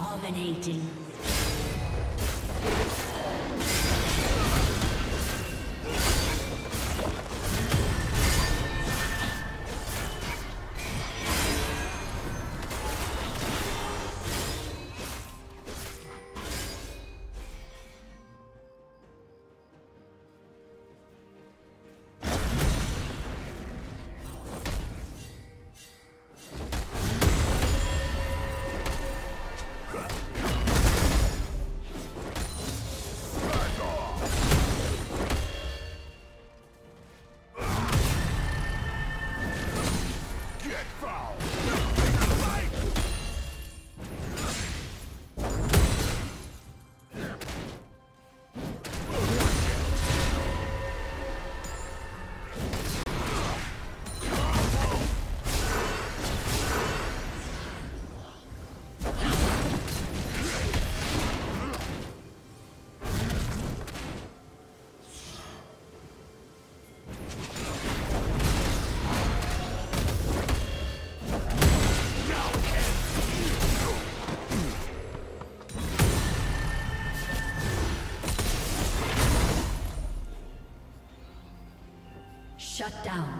Dominating. Shut down.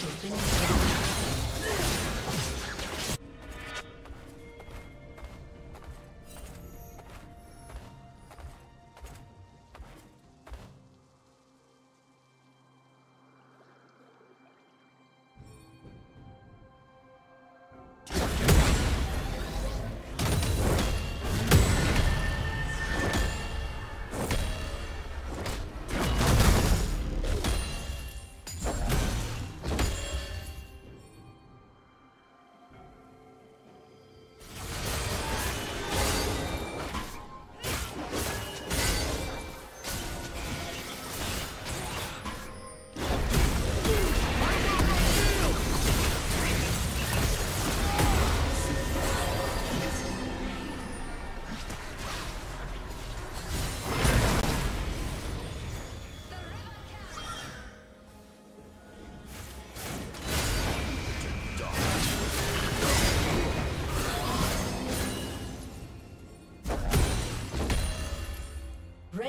Has been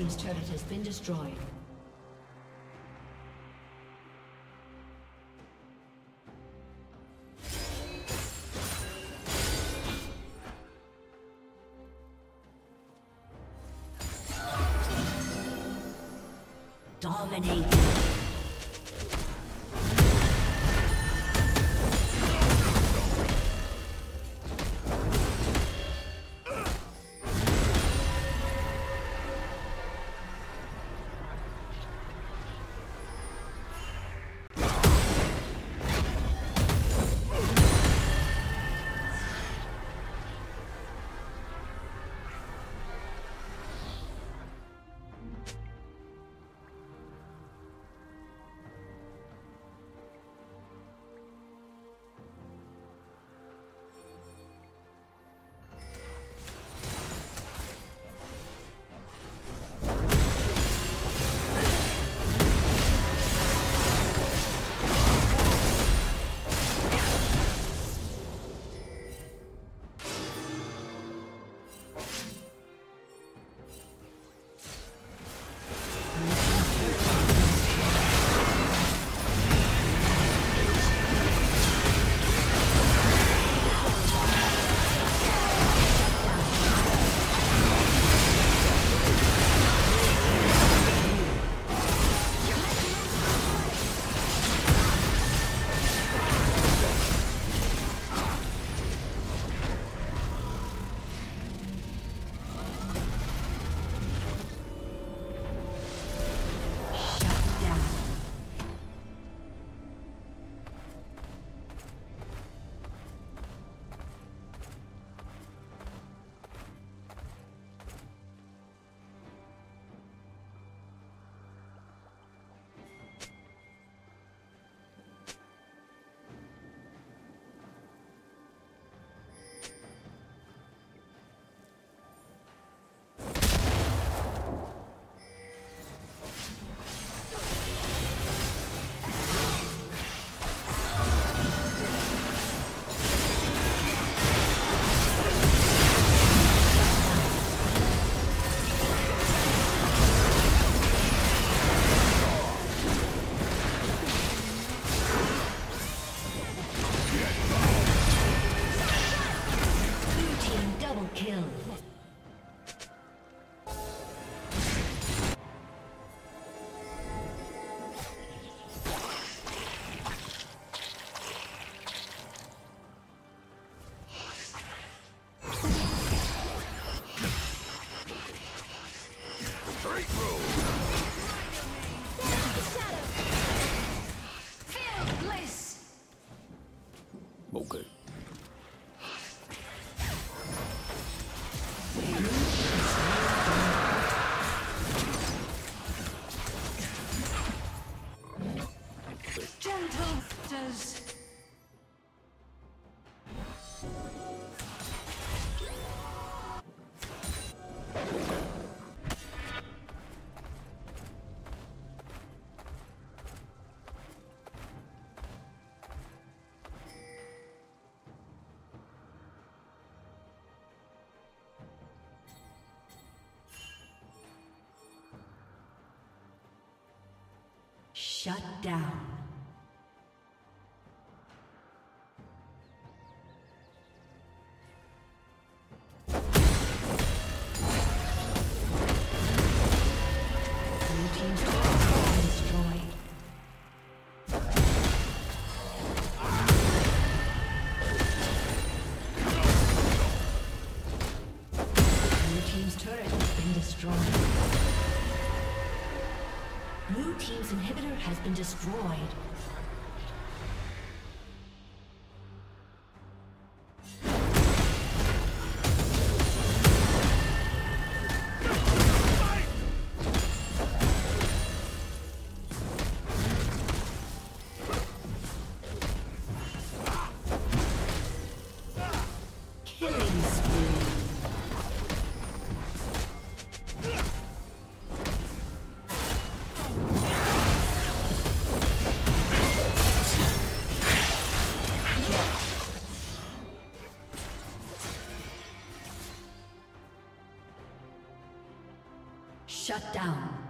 Team's turret has been destroyed. Dominating. Shut down. Been destroyed. Shut down.